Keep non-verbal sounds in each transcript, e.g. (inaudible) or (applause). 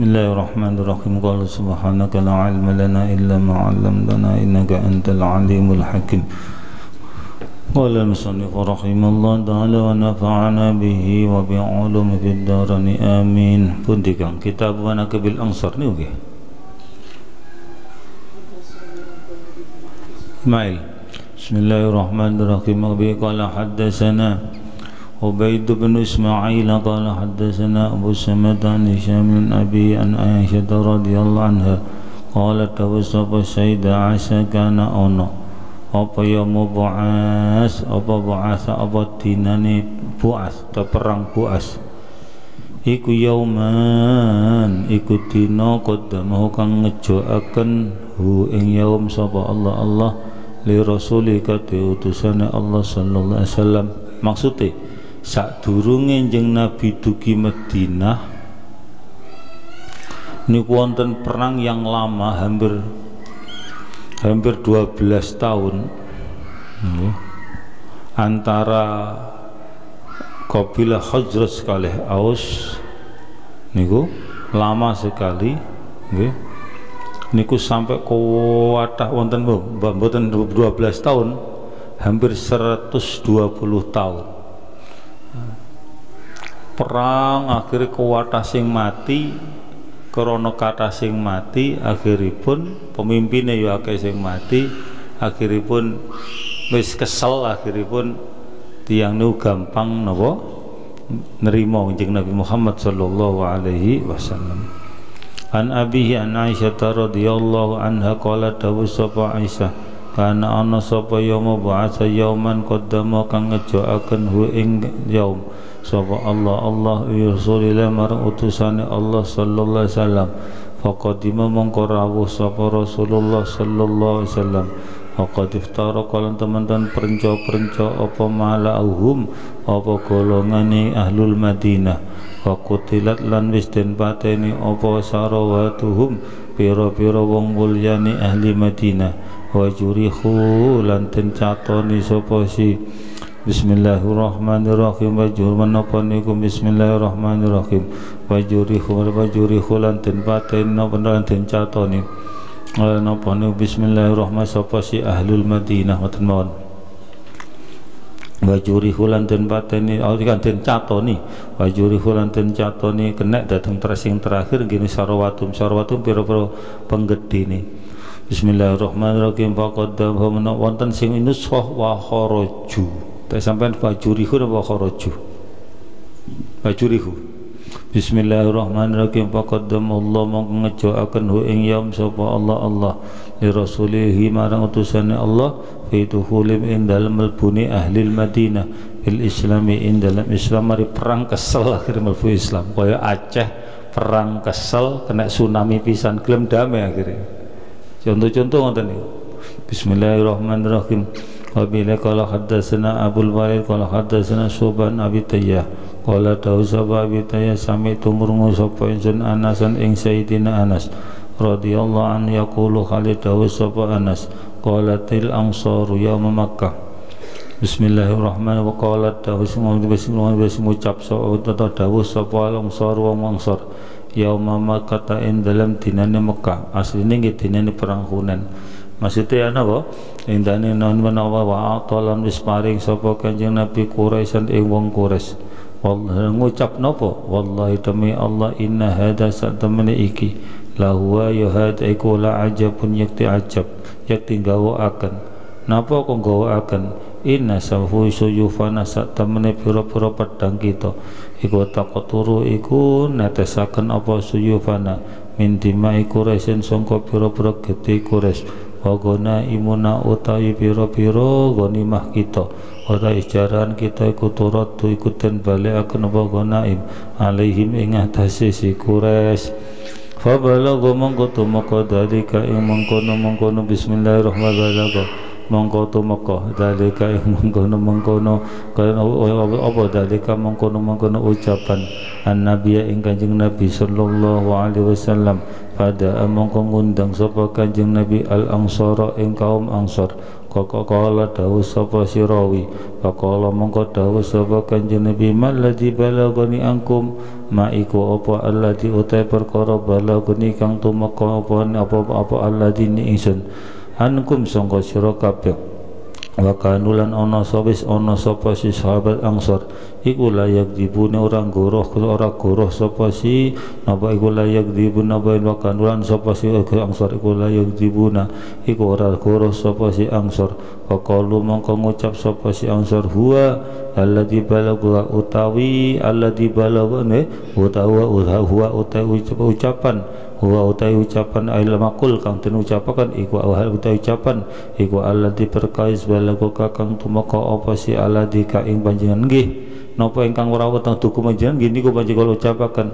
بسم الله الرحمن الرحيم. قال سبحانك لا علم لنا إلا ما علمتنا إنك أنت العليم الحكيم. قال المصنف رحمه الله تعالى ونفعنا به وبعلوم في الدارين آمين. Puntikan kitab Manaqib al-Ansar ni okey Ismail Bismillahirrahmanirrahim قال حدثنا عبيد بن إسماعيل قال حدثنا أبو سمد عن هشام بن أبي عن عائشة رضي الله عنها قالت توسط السيدة عائشة كان أنا apa ya mau buas apa buas apa dinane buas atau perang buas iku yauman iku dina qadamahu kang ngejoaken hu ing yaum sapa Allah Allah li rasuli kate utusane Allah sallallahu alaihi wasallam maksudnya sadurunge jeng Nabi dugi Madinah niku wonten perang yang lama hampir hampir 12 tahun. Ya, antara kabilah Khazraj sekali Aus niku lama sekali ya. niku sampai kuatah wonten mboten 12 tahun hampir 120 tahun perang akhirnya kuwata sing mati krono kata sing mati akhiripun pemimpinnya ya akeh sing mati akhiripun wis kesel akhiripun tiang nu gampang napa? Nerima kanjeng Nabi Muhammad sallallahu alaihi wasallam. An abihi an Aisyah radhiyallahu anha qalat dawu sapa Aisyah kana ana sapa yauma ba'atsa yauman qaddama kang ngejoaken hu ing yaum. Sapa Allah Allah Rasulillah marang utusane Allah sallallahu alaihi wasallam. Faqadima mongko rawuh sapa Rasulullah sallallahu alaihi wasallam. Faqad iftara kalan teman-teman perenca-perenca apa malauhum apa golongane ahlul Madinah. Wa qutilat lan wis den pateni apa sarawatuhum pira-pira wong mulyane ahli Madinah wa jurihu lan den catoni sapa si? Bismillahirrahmanirrahim. Wajur menapa niku? Bismillahirrahmanirrahim. Wajurihu wajurihu lan den paten napa lan den catoni? Napa niku? Bismillahirrahmanirrahim. Sapa si? Ahlul Madinah wonten mawon. Wajurihu lan den pateni oh kan catoni. Wajurihu lan den catoni kena datang tracing terakhir gini sarwatum. Sarwatum pira-pira penggedine Bismillahirrahmanirrahim. Faqaddam wonten sing nusfah wa kharaju tak sampai fajurihu apa kharaju fajurihu. Bismillahirrahmanirrahim. Faqaddam Allah mongko ngejoaken hu ing yaum sapa Allah Allah. Li rasulihi marang utusane Allah. Fi duhulim ing dalem melbuni ahli Madinah. Bil islami ing dalam Islam. Mari perang kesel akhir melbu Islam. Kaya Aceh perang kesel kena tsunami pisan gelem damai akhirnya contoh-contoh ngoten niku. Bismillahirrahmanirrahim. Qabila kala hadasana Abul Walid kala hadasana Suban Abi Tayyah. Qala tawsaba Abi Tayyah Sami murmu sapa insun Anasan ing Sayyidina Anas. Radhiyallahu anhu yaqulu khalid tawsaba Anas? Qalatil ansaru yaum Makkah. Bismillahirrahmanirrahim. Qalat dawus ngomong wis ngucap sapa tata dawus sapa al-ansar yaum Makkah ing dalam dinane Mekah. Asline nggih dinane perang Hunain. Maksudnya apa? Indane non menawa wa atalan wis paring sapa kanjeng Nabi Quraisy ing wong Quraisy. Wallahi ngucap napa? Wallahi demi Allah inna hada satamani iki. Lahwa ya hada iku la ajabun yakti ajab. Yakti gawa akan. Napa kok gawa akan? Inna safu suyufana satamani pira-pira pedang kita iku taqaturu iku netesaken apa suyufana. Min dimai Quraisy sangka pira-pira gede Quraisy. Wagona imuna utawi piro-piro mah kita. Ora ijaran kita iku turut tu ikutan balik akan apa im alaihim ing atase si kures fabalagha mongko tumeka dalika ing mengkono mengkono bismillahirrahmanirrahim mongko tumeka dalika ing mengkono mengkono kaya apa dalika mengkono mengkono ucapan an nabi ing kanjeng nabi sallallahu alaihi wasallam. Pada mongko ngundang sapa kanjeng Nabi al ansara ing kaum ansor Koko kala dawu sapa sirawi? Fakala mongko dawu sapa kanjeng Nabi Maladhi balagani angkum Ma iku apa alladhi utai perkara balagani kang tumeka apa apa-apa alladhi ni ingsun Ankum sangka sira kabeh. Wa kanulan ana sawis ana sapa si sahabat angsor iku layak dibune orang goroh ora goroh sapa si napa iku layak dibune napa wa kanulan sapa si angsor iku layak dibuna iku ora goroh sapa si angsor. Wa qalu mongko ngucap sapa si angsor huwa alladzi utawi alladzi balagha ne utawa huwa utawi ucapan huwa utai ucapan ail makul kang den ucapaken iku awal utai ucapan iku alladzi perkais balago kakang tumeka apa si alladzi ka ing panjenengan nggih. Napa ingkang ora weteng duku panjenengan nggih niku panjenengan ucapaken.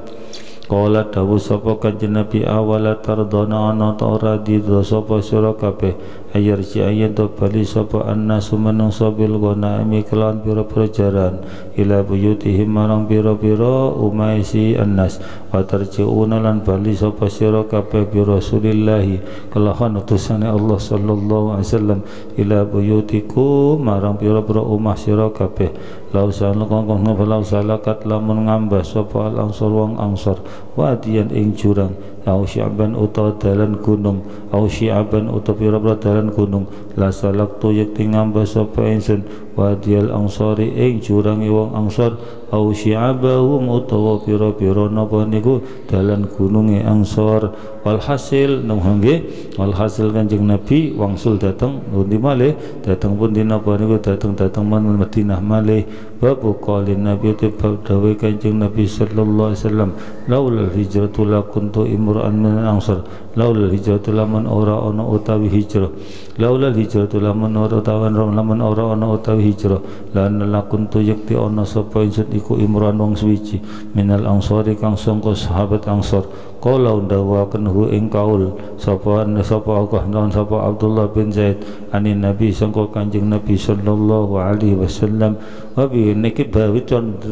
Kala dawu sapa kanjeng Nabi awala tardana ana ta ora didha sapa sira kabeh ayar si ayen to bali sapa annasu manungsa bil ghanaimi kelan pira-pira jaran. Ila buyutihim marang pira-pira umaisi annas. Wa tarji'una lan bali sapa sira kabeh bi rasulillahi. Kelahan utusane Allah sallallahu alaihi wasallam. Ila buyutiku marang pira-pira umah sira kabeh. Lau sana kongkong lau salakat lamun ngambah sapa al ansor wong ansor. Wadian ing jurang au syi'ban utawa dalan gunung. Au syi'ban utawa pira-pira dalan gunung. La salaktu yakti ngambah sapa ingsun wadial ansari ing jurange wong ansor au syi'abahum utawa pira-pira napa niku dalan gununge ansor walhasil nunghange walhasil kanjeng nabi wangsul dateng pundi malih dateng pun napa niku dateng dateng man Madinah malih. Babu qalin nabi te bab dawe kanjeng nabi sallallahu alaihi wasallam laulal hijratu lakuntu imra'an min ansar. Laulal hijratu laman ora ana utawi hijrah laulal hijratu laman ora tawan laman ora ana utawi hijrah. Lan lakuntu yakti ana sapa insun iku imran wong suci. Minal ansari kang sangka sahabat ansar Qala ndawaken hu ing kaul sapa sapa Allah non sapa Abdullah bin Zaid ani Nabi sangka Kanjeng Nabi sallallahu alaihi wasallam. Wa bi niki bawicon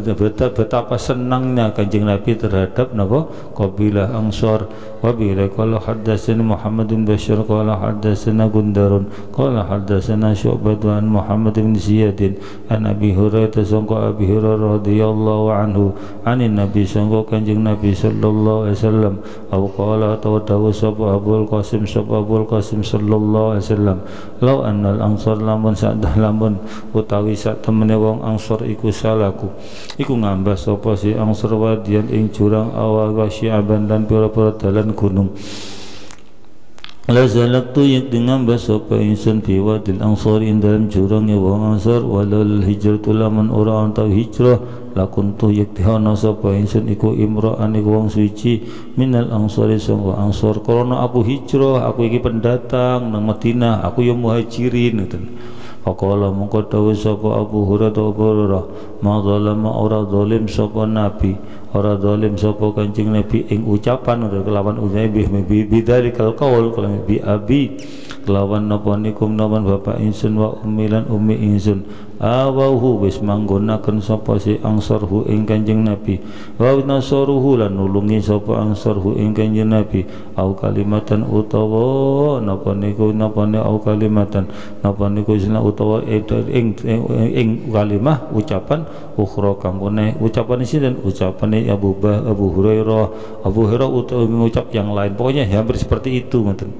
betapa senangnya Kanjeng Nabi terhadap napa? Kabilah Ansar. Wa bi qala haddatsana Muhammad bin Bashir qala haddatsana Gundarun qala haddatsana Syu'bah Muhammad bin Ziyad an Abi Hurairah sangka Abi Hurairah radhiyallahu anhu ani Nabi sangka Kanjeng Nabi sallallahu alaihi wasallam au qala atau dawu sapa Abul Qasim sapa Abul Qasim sallallahu alaihi wasallam. Law annal ansar lamun sadah lamun utawi sak temene wong ansor iku salaku. Iku ngambah sapa si ansor wadian ing jurang awal syi'aban dan pira-pira dalan gunung. La zalaktu yak dengan bahasa apa insan fi wadil ansar dalam jurangnya wong ansar walal hijratu laman ora antau hijrah lakun tu yaktihana sapa insun iku imra'an iku wong suci minal ansari sangka ansor karena aku hijrah aku iki pendatang nang Madinah aku yang muhajirin ngoten Faqala mongko dawuh sapa Abu Hurairah Abu Hurairah ma zalama ora zalim sapa nabi ora zalim sapa Kanjeng Nabi ing ucapan kelawan ucapan bi bidzalikal qaul kelawan bi abi kelawan napa nikum nawan bapak insun wa ummilan ummi insun. Awahu wis manggonaken sapa si angsarhu ing Kanjeng Nabi. Wa nasaruhu lan nulungi sapa angsarhu ing Kanjeng Nabi. Au kalimatan utawa napa niku napa au kalimatan. Napa niku sina utawa ing ing, kalimah ucapan ukhra kang ucapan dan ucapan Abu bah, Abu Hurairah. Abu Hurairah mengucap yang lain. Pokoknya hampir seperti itu ngoten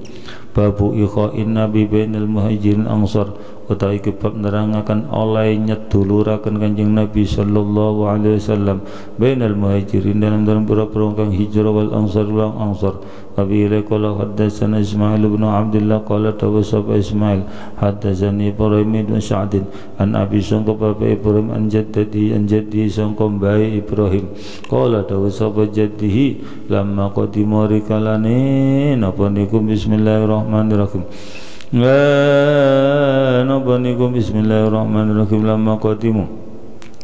babu ikhain nabi bainal muhajirin ansar utawi kebab nerangaken oleh nyeduluraken kanjeng nabi sallallahu alaihi wasallam bainal muhajirin dalam dalam pira-pira kang hijrah wal ansar wal ansar. Abi qala haddatsana Ismail bin Abdullah qala tawassafa Ismail? Haddatsani Ibrahim bin Sa'd an Abi Sangka Bapak Ibrahim an jaddadi an jaddi Sangka Bayi Ibrahim. Qala tawassafa jaddihi? Lamma qadima rikalane napa niku? Bismillahirrahmanirrahim napa niku bismillahirrahmanirrahim. Lamma qadimu.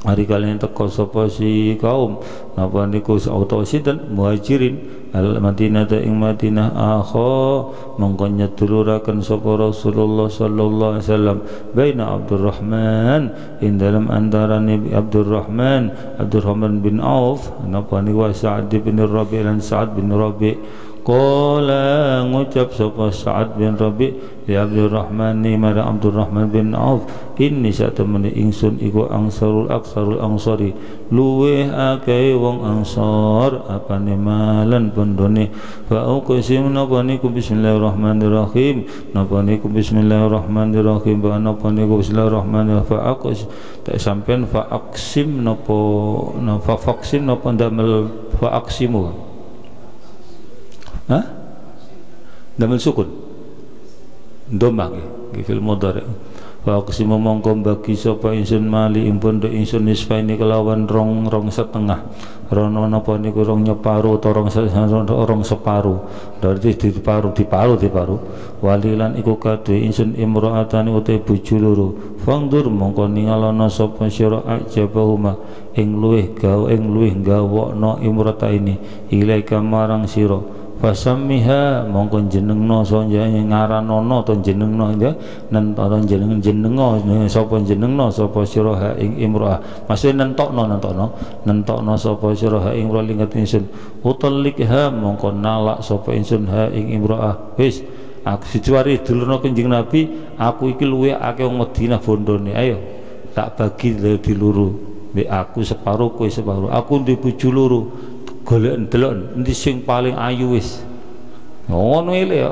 Hari kalian teko sapa si kaum. Napa niku auto sinten muhajirin. Al Madinah ing Madinah akha. Mongko nyeduluraken sapa Rasulullah sallallahu alaihi wasallam. Baina Abdurrahman ing dalam antarane Abdurrahman Abdurrahman bin Auf. Napa niku Sa'ad bin Rabi' lan Sa'ad bin Rabi' Qala ngucap sapa Sa'ad bin Rabi li Abdurrahman ni mara Abdurrahman bin Auf inni satemene ingsun iku angsarul aksarul angsari. Luweh akeh wong ansar apane malan pondone fa uqsim napa niku bismillahirrahmanirrahim? Napa niku bismillahirrahmanirrahim? Wa napa niku bismillahirrahmanirrahim? Fa aqs tak sampean fa aqsim napa napa faksim napa ndamel fa aqsimu Hah? Damel sukun. Domah nggih fil mudhari. Wa aqsimu mongko bagi sapa insun mali ing pondok insun nisfaini kelawan rong rong setengah. Rono napa niku rong nyeparu atau rong rong separu. Berarti di paru di paru di paru. Walilan iku kadhe insun imra'atani uta bojo loro. Fangdur mongko ningalana sapa sira ajabahuma ing luweh gawe ing luweh gawokno imrata ini ilaika marang sira fasammiha mongko jenengno so ngaranono to jenengno ya. Nentono jeneng jenengo sapa jenengno sapa sira ha ing imroah. Maksud nentokno nentokno. Nentokno sapa sira ha ing imroah lingat insun utallikha mongko nalak sapa insun ha ing imroah. Wis aku sicuari dulurno kanjeng Nabi aku iki luwe akeh wong Madinah bondone. Ayo tak bagi di luru. Mbek aku separuh kowe separuh. Aku ndek bojo loro golek ndelok endi sing paling ayu wis? Ngono ile ya.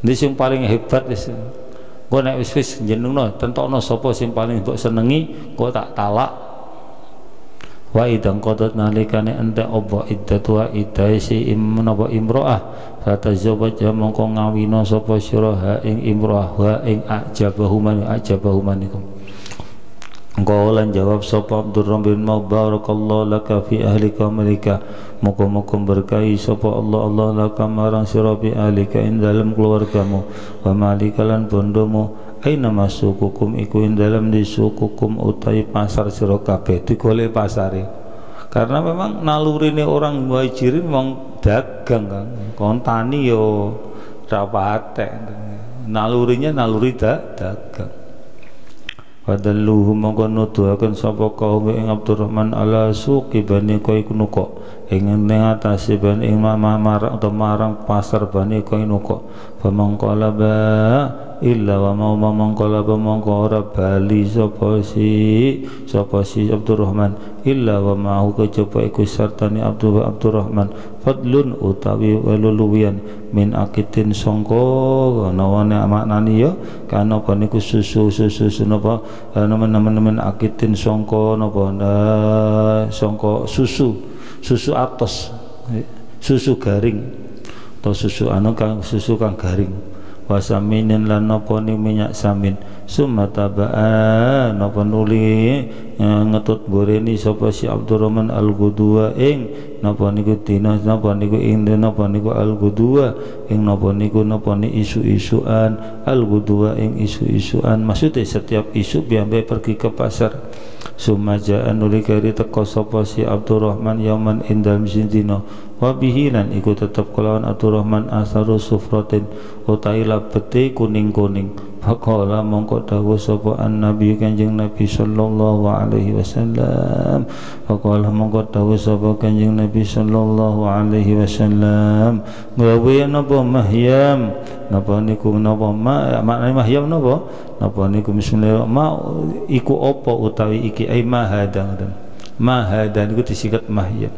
Endi sing paling hebat wis? Engko nek wis wis jenengno tentokno sapa sing paling mbok senengi kok tak talak. Wa idang qadat nalikane ente obo iddatu wa idai si im napa imroah? Fatazawwaj mongko ngawina sapa sira ha ing imroah wa ing ajabahuman ajabahuman ikum Qawlan jawab sapa Abdurrahman bin Barakallahu laka fi ahlika malika Muka-muka berkahi sapa Allah Allah laka marang sira fi ahlika ing dalam keluargamu. Wa malikalan bondomu aina masukukum iku ing dalam di sukukum utai pasar sira kabeh digolek pasare. Karena memang nalurine orang muhajirin memang dagang kan kontani yo rapate nalurinya naluri da, dagang Fadalluhu mongko nuduhaken sapa kaum ing Abdurrahman ala suqi bani Qainuqa ing ing atase bani ing marang atau marang pasar bani Qainuqa famangqala ba illa wa mau mamangqala ba mongko ora bali sapa si sapa si Abdurrahman. Illa wa mau kejaba iku sartani Abdurrahman. Fadlun utawi weluluwian min akitin songko nawane maknani ya kana apa niku susu susu nemen-nemen akitin songko napa songko susu susu atos susu garing atau susu anu kang susu kang garing. Wasaminin lan napa minyak samin. Sumata ba'a napa nuli eh, ngetut boreni sapa si Abdurrahman al-Ghudwa ing napa niku dina napa niku ing napa niku al-Ghudwa ing napa niku napa ni isu-isuan al-Ghudwa ing isu-isuan. Maksudnya setiap isu biambe pergi ke pasar. Sumajaan nuli kari teko sapa si Abdurrahman yaman indal misindina wa bihi iku tetep kelawan Abdurrahman asaru sufratin utai labete kuning-kuning Faqala mongko dawuh sapa an-nabi Kanjeng Nabi sallallahu alaihi wasallam. Faqala mongko dawuh sapa Kanjeng Nabi sallallahu alaihi wasallam. Gawe napa mahyam napa niku napa ma maknane mahyam napa? Napa niku bismillah ma iku apa utawi iki? Ai mahada mahada niku disingkat mahyam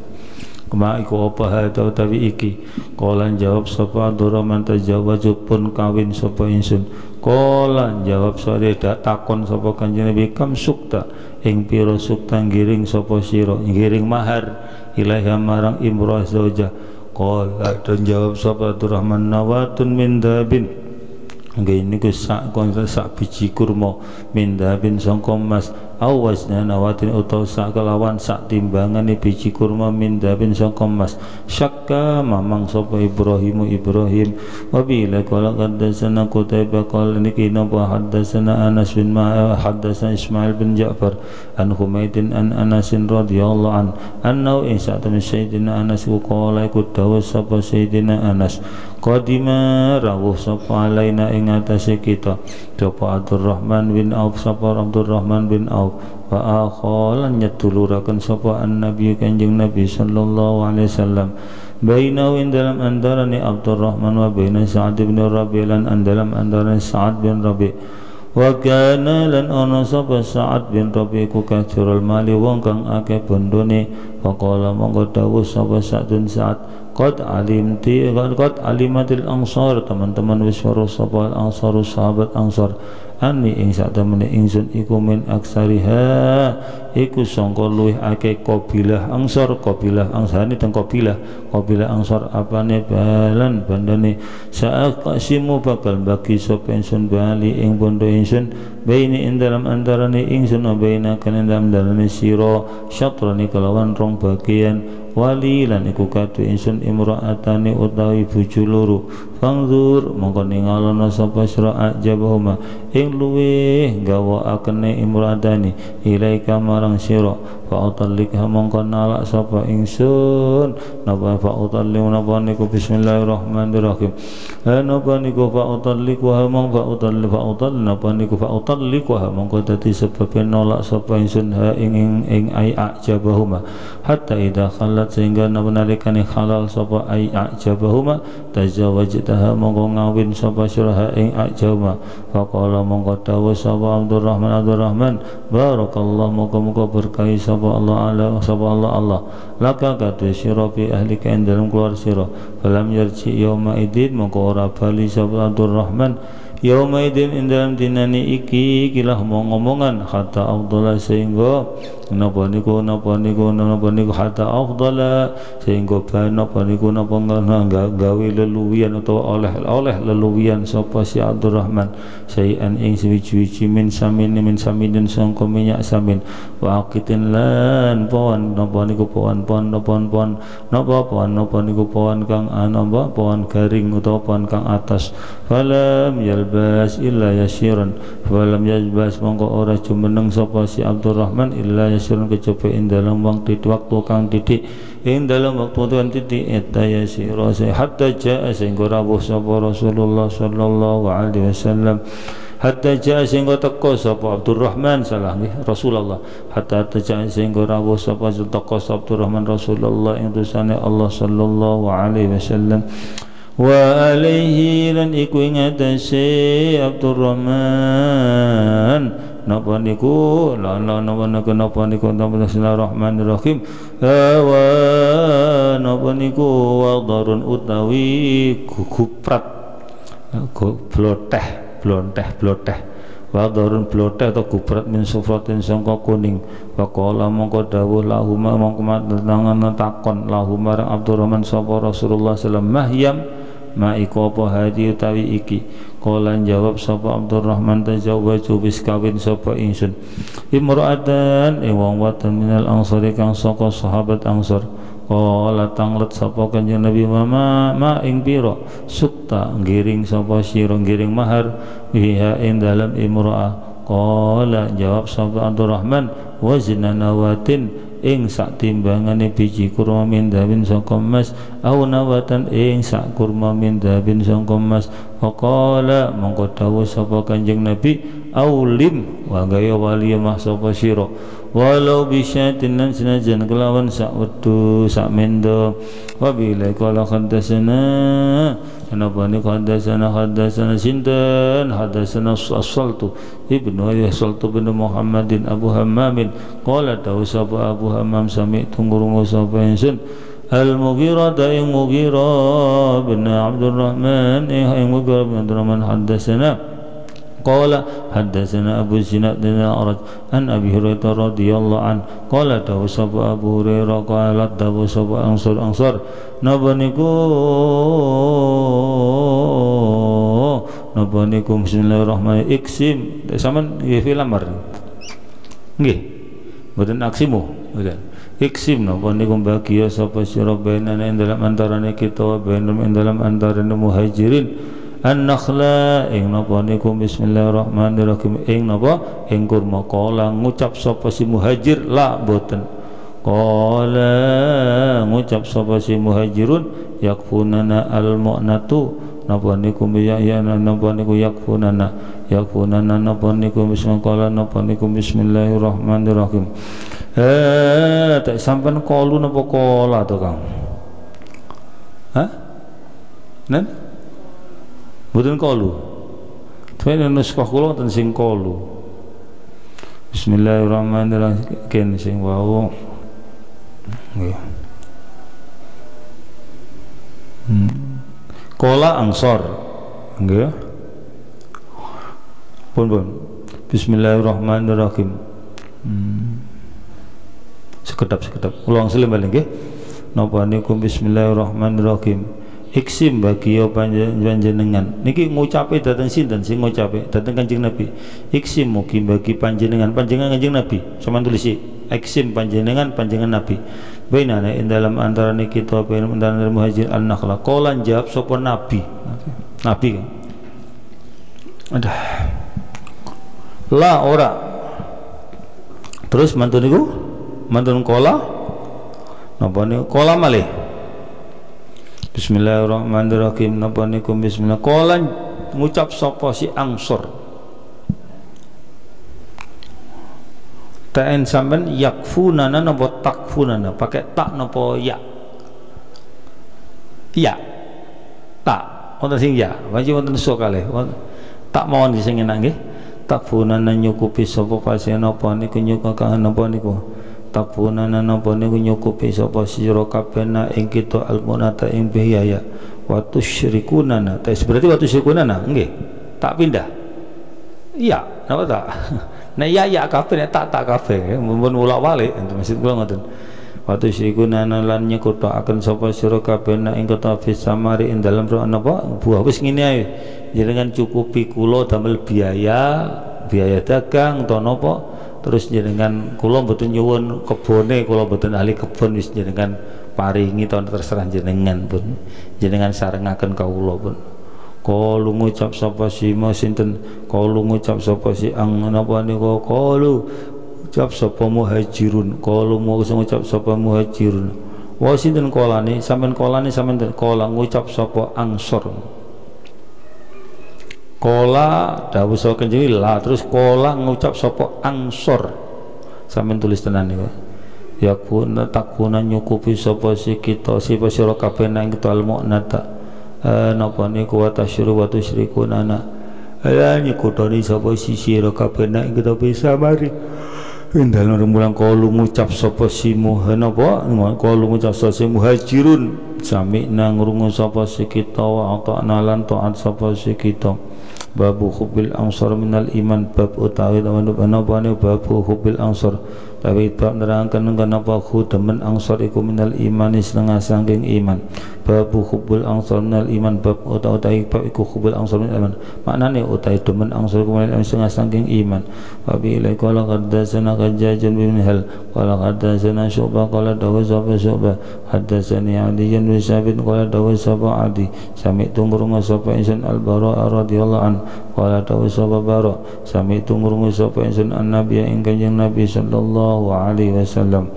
Kema iku apa hada utawi iki? Kolan jawab sapa Abdurrahman tajawaju pun kawin sapa insun. Kolan jawab sore dak takon sapa Kanjeng Nabi kam sukta? Ing pira sukta giring sapa sira? Giring mahar ilaha marang imrah zauja Kola dan jawab sapa Abdurrahman nawatun min dabin. Nggih niku sak kon sak biji kurma. Min dabin sangka emas awas nawatin utawa sak kelawan sak timbangan biji kurma min dabin sangka emas. Syakka mamang sapa Ibrahim Ibrahim. Wa bila qala haddatsana Qutaibah qala niki napa? Haddatsana Anas bin Ma haddatsana Ismail bin Ja'far an Humaidin an Anas radhiyallahu an annahu isa min sayyidina Anas qala iku dawuh sapa sayyidina Anas. Qadima rawuh sapa alaina ing atase kita. Sapa Abdurrahman bin Auf sapa Abdurrahman bin Auf wa akhalan nyetuluraken sapa an-nabi kanjeng Nabi sallallahu alaihi wasallam. Bainahu in dalam antarane Abdurrahman wa baina Sa'ad bin Rabi' lan dalam antarane Sa'ad bin Rabi' wa kana lan ana sapa Sa'ad bin Rabi' ku kathirul mali wong kang akeh bondone. Faqala monggo dawuh sapa Sa'dun Sa'ad qad alimti qad alimatil ansar. Teman-teman wis weruh sapa ansar sahabat ansar ani ing sak temene ingsun iku min aksariha iku sangka luwih akeh kabilah angsar kabilah angsane teng kabilah. Kabilah angsar apane? Balan bandane. Saat kasimu bakal bagi sapa ingsun bali ing bondo ingsun baini ing dalam antarane ingsun baina kan dalam dalane sira. Syatrani kelawan rong bagian. Wali lan iku kadu insun imra'atani utawi bojo loro. Fangzur mongko ningalono sapa sira ajabahuma. Ing luweh gawa akene imra'atani ilaika marang sira fa utallikha mongko nalak sapa ingsun napa fa utalliku napa niku bismillahirrahmanirrahim. Napa niku fa utalliku ha mong fa utalli fa utal napa niku fa utalliku ha mongko dadi sebab nolak sapa ingsun ha ing ing, ing ai ajabahuma. Hatta idza khalat sehingga nalikane halal sapa ai ajabahuma tajawajtaha mongko ngawin sapa sira ing ajabahuma. Faqala mongko dawuh sapa Abdurrahman Abdurrahman barakallahu mongko-mongko berkahi sapa Allah ala sapa Allah Allah. Laka kadu sira fi ahlika ing dalam keluar sira. Falam yarji yauma idin mongko ora bali sapa Abdurrahman. Yauma idin ing dalam dinani iki kilah ngomongan kata Abdullah sehingga napa niku napa niku napa niku hatta afdala sehingga napa niku napa gawe leluwian atau oleh oleh leluwian sapa si Abdurrahman sayan ing suwi-suwi min samin min samin dan sangko minyak samin. Wa lan pohon napa niku pohon pohon napa pohon napa pohon napa niku pohon kang napa pohon garing utawa pohon kang atas. Falam yalbas illa yasiran falam yalbas mongko ora jumeneng sapa si Abdurrahman illa yasirun kecoba ing dalam waktu kang titik ing dalam waktu tuan titik eta yasira hatta jaa sehingga rawuh sapa Rasulullah sallallahu alaihi wasallam. Hatta jaa sehingga teko Abdurrahman salah Rasulullah. Hatta jaa sehingga rawuh sapa teko Abdurrahman Rasulullah ing Allah sallallahu alaihi wasallam. Wa alaihi lan iku ing Abdurrahman napa niku? La la napa niku? Napa niku? Bismillahirrahmanirrahim. Wa napa niku? Wadarun utawi guguprat. Bloteh blonteh bloteh. Wadarun bloteh atau guprat min sufratin sangka kuning. Mongko dawuh lahuma mongko matangan takon. Lahuma Abdurrahman sapa Rasulullah sallallahu alaihi mahyam ma iku apa hadi utawi iki? Kala jawab sapa Abdurrahman tajawwaju wis kawin sapa ingsun imra'atan ing wong minal ansari kang saka sahabat ansar. Kala tanglet sapa kanjeng Nabi mama ma ing pira? Sukta ngiring sapa sira ngiring mahar. Biha ing dalam imra'ah. Kala jawab sapa Abdurrahman wazna nawatin ing sak timbangane biji kurma min dabin sangka emas au nawatan ing sak kurma min dabin sangka emas. Faqala mongko dawuh sapa kanjeng nabi aulim wa gaya wali mah sira. Walau bisyatin nan senajan kelawan sak wedu sak mendo. Wa kala khaddasana أنا بني حدثنا حدثنا سندن حدثنا أصلت ابن أصلت بن محمد أبو همام. قال دوس أبو أبو همام سمعت غرمو سبعين سن المغيرة أي مغيرة بن عبد الرحمن أي مغيرة بن عبد الرحمن حدثنا قال حدثنا أبو الزناد بن الأعرج عن أبي هريرة رضي الله عنه قال توسب أبو هريرة قال توسب أنصر أنصر نبنيكو نبنيكو بسم الله الرحمن الرحيم iksim saman nggih film bar nggih mboten aksimu mboten iksim napa niku bahagia sapa sira bainana dalam antarane kita bainum dalam antarane muhajirin An-nakhla ing napa niku? Bismillahirrahmanirrahim. Ing napa? Ing kurma kala ngucap sapa si muhajir? La boten kala ngucap sapa si muhajirun? Yakfunana al-mu'natu. Napa niku? Ya ya napa niku? Yakfunana. Yakfunana napa niku? Bismillah napa niku? Bismillahirrahmanirrahim. Eh tak sampean kalu napa kala to Kang? Hah? Nen? Mboten kalu. Dene nuskah kula wonten sing kalu. Bismillahirrahmanirrahim. Sing wau. Nggih. Hmm. Kola angsor. Nggih. Pun pun. Bismillahirrahmanirrahim. Hmm. Sekedap sekedap. Ulang selim balik nggih. Napa niku bismillahirrahmanirrahim. Iksim bagi ya panjenengan. Niki ngucape dateng sinten sing ngucape dateng Kanjeng Nabi. Iksim mugi bagi panjenengan panjenengan Kanjeng Nabi. Sama tulis Iksim panjenengan panjenengan Nabi. Bainana in dalam antara kita bain antara muhajir an-nakhla. Qalan jawab sapa Nabi. Nabi kan. Aduh. La ora. Terus mantun niku mantun kola napa niku kola malih Bismillahirrahmanirrahim. Napa niku bismillah? Kala ngucap sapa si angsur. Ta'en sampean yakfunana napa takfunana? Pakai tak napa ya. Ya. Tak. Wonten sing ya. Wajib wonten so kalih. Tak mawon sing enak nggih. Takfunana nyukupi sapa pasien napa niku nyukupi napa niku tapunana napa niku nyukupi sapa sira kabeh ing kita almunata ing biaya wa tusyrikunana tes berarti wa tusyrikunana nggih. Tak pindah? Iya. Napa tak? (laughs) Nah iya iya kabeh. Nek tak tak kabeh. Mumpun ulak walik maksud kula ngoten. Wa tusyrikunana lan nyekutokaken sapa sira kabeh ing kita samari ing dalem napa? Buah wis ngene ae. Jenengan cukupi kula damel biaya biaya dagang to napa terus jenengan kula mboten nyuwun kebone kula mboten ahli kebon wis jenengan paringi tahun terserah jenengan pun jenengan sarengaken kawula pun kalu ngucap sapa si sinten? Kalu ngucap sapa si ang napa niku? Kalu ucap sapa muhajirun. Kalu ngucap sapa muhajirun. Wa sinten kolane sampean kolane sampean kola ngucap sapa angsor kola dawuh saka kanjeng la terus kola ngucap sapa angsor. Sampean tulis tenan niku. Ya kuna takuna nyukupi sapa si kita si sira kabeh nang kita almu'nata eh, napa niku wa tasyru wa tusyrikuna ana ala nyukutoni sapa si sira kabeh nang kita bisa mari. Dalam rembulan kalu ngucap sapa si muhanapa kalu ngucap sapa si muhajirun. Sami nang rungu sapa si kita wa ta'na lan ta'at sapa si kita babu hubbil ansar minal iman bab utawi napa babu hubbil ansar tapi bab nerangkan kenapa ku demen angsor iku minal iman setengah sangking iman. Babu hubbul angsor minal iman bab utawi utai bab iku hubbul angsor minal iman. Maknanya utai demen angsor iku minal iman setengah sangking iman. Wabi ilai kala kaddasana kajajun bin hal kala kaddasana syu'bah kala dawa sapa syu'bah. Haddasani aliyan bin sabit kala dawa sapa adi. Sami tungurunga sapa insan al-bara radhiyallahu an kala dawa sapa bara sami tungurunga sapa insan an-nabi yang kanjeng nabi sallallahu alaihi wasallam.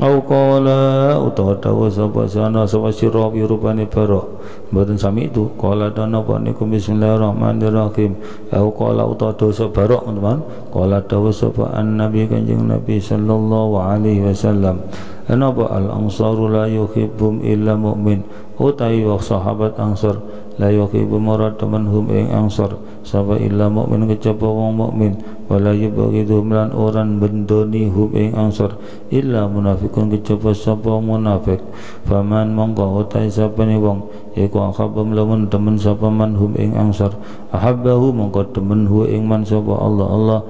Au qala utawa dawa sapa sana sapa sira rupane barok mboten sami itu. Qala dana apa niku? Bismillahirrahmanirrahim. Au qala utawa dosa barok teman qala dawa sapa annabi kanjeng nabi sallallahu alaihi wasallam. Kenapa? Al-ansaru la yuhibbum illa mu'min. Utai wa sahabat ansar La yuhibbu marad hum ing ansar Sapa illa mu'min kecapa wong mu'min wala yubghidu lan orang bendoni hub ing ansor illa munafikun kecapa sapa munafik. Faman mongko utai sapa ni wong iku akhabam lamun temen sapa man hum ing ansor ahabbahu mongko temen hu ing man sapa Allah. Allah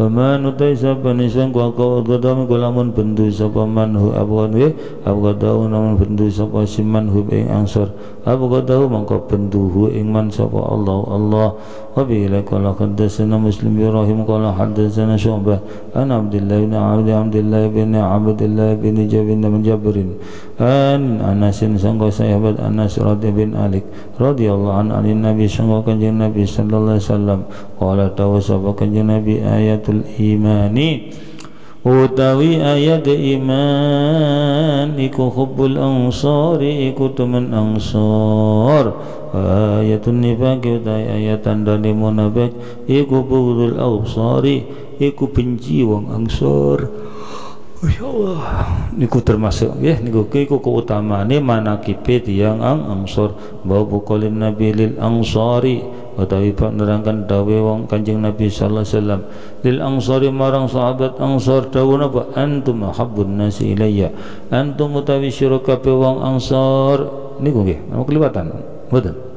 Faman utai sapa ni sang ku aku gadam kulamun bendu sapa man hu abwan we abgadau namun bendu sapa siman hu ing ansor abgadau mongko bendu hu ing man sapa Allah. Allah قبيلة لك قال حدثنا مسلم إبراهيم قال حدثنا شعبة أنا عبد الله بن عبد عبد الله بن عبد الله بن جبن بن جبر ان أنس سنغ سيبد أنس رضي بن عليك رضي الله عن علي النبي سنغ كنجي النبي صلى الله عليه وسلم قال توسب كنجي النبي آية الإيمان. Utawi ayat iman iku hubbul ansari iku temen ansar. Ayatun nifaq utawi ayat tandane munafik iku bughdul absari iku benci wong ansar Ya Allah. Niku termasuk ya niku kiku keutamane manakibe tiyang ang angsor bahwa bukolin nabi lil angsari utawi pak nerangkan dawe wong kanjeng nabi sallallahu alaihi wasallam. Lil angsari marang sahabat angsor dawe napa? Antum habbun nasi ilayya. Antum utawi sira kabeh wong angsor niku nggih mau kelibatan mboten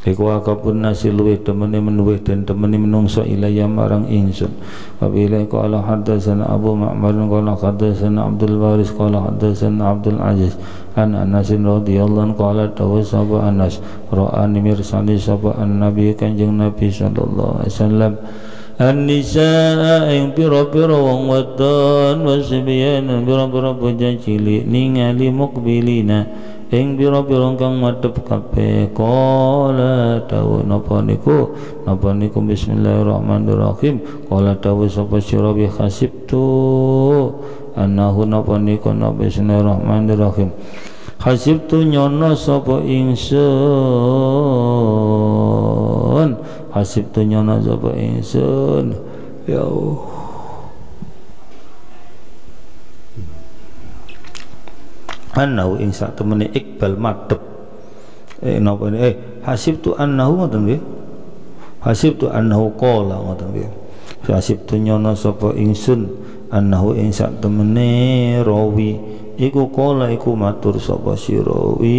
Iku akapun nasi luwih temene menuwih dan temene menungso ilaya marang insun Wabila qala haddatsana Abu Ma'mar qala haddatsana Abdul Waris qala haddatsana Abdul Aziz. An Anas radhiyallahu anhu qala dawa sapa Anas. Ra'ani mirsani sapa an-nabi kanjeng Nabi sallallahu alaihi wasallam. An-nisa yang pira-pira wong wadon wasibyan pira-pira bocah cilik ningali mukbilina ing pira-pira kang madhep kabeh. Qala dawu napa niku? Napa niku? Bismillahirrahmanirrahim. Qala dawu sapa sira bi hasibtu? Annahu napa niku? Napa? Bismillahirrahmanirrahim. Hasibtu nyono sapa ingsun? Hasibtu nyono sapa ingsun? Ya Allah annahu ing sak temene iqbal madhep. Eh napa eh hasibtu annahu ngoten nggih. Hasibtu annahu qala ngoten nggih. Hasibtu nyono sapa ingsun annahu ing sak temene rawi. Iku qala iku matur sapa sirawi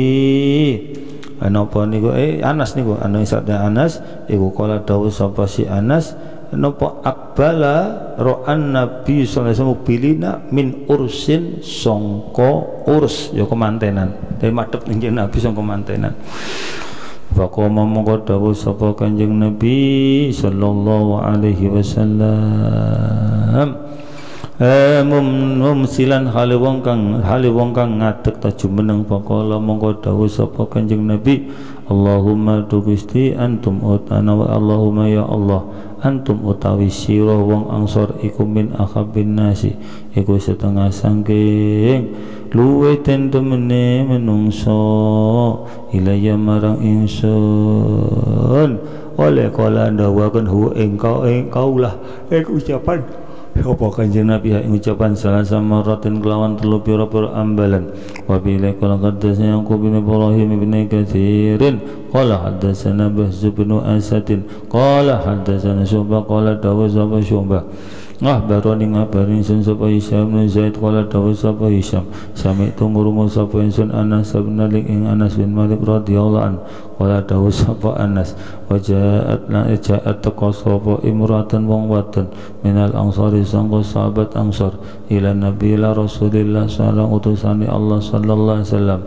Anapa niku? Eh Anas niku. Anu sak Anas iku qala dawuh sapa si Anas nopo akbala ro'an nabi sallallahu alaihi bilina min ursin songko urs. Ya kemantenan. Tapi madhep ning nabi songko mantenan. Faqama mongko dawuh sapa Kanjeng Nabi sallallahu alaihi wasallam. Eh mum mumsilan hale wong kang hale wong kang ngadeg ta jumeneng faqala mongko dawuh sapa Kanjeng Nabi. Allahumma tu Gusti antum utana wa Allahumma ya Allah antum utawi sira wong angsor iku min akhabin nasi iku setengah sangking. Luwe ten temene menungso ilaya marang ingsun. Oleh kala ndawaken hu engkau engkau lah ek ucapan apa kanjeng Nabi yang ucapan salah sama ratin kelawan telu pira-pira ambalan. Wa bila qala qaddasna Yaqub bin Ibrahim bin Katsirin. Qala haddatsana Bahz bin Asadin. Qala haddatsana Syu'bah qala Dawud sapa Syu'bah. Ngahbarani ngabari sun sapa Hisyam bin Zaid qala Dawud sapa Hisyam. Sami tungurungu sapa insun Anas bin Malik ing Anas bin Malik radhiyallahu an qala Dawud sapa Anas. Wa ja'at la ja'at taqwa sapa imratan wong wadon. Minal ansari sangko sahabat ansar. Ila nabi la rasulillah sallallahu utusani Allah sallallahu alaihi wasallam.